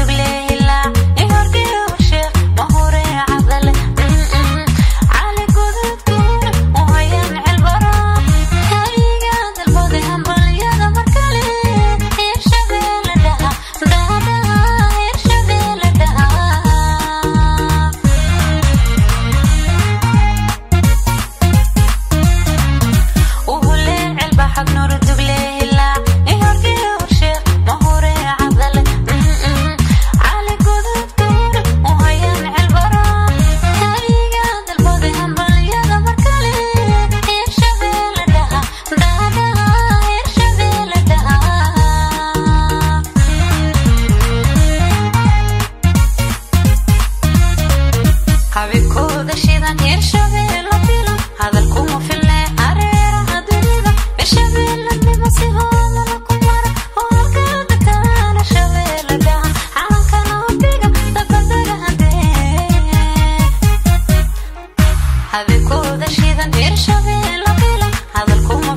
juglé y habeenkooda shiidan ershabee la bilan hadalkuma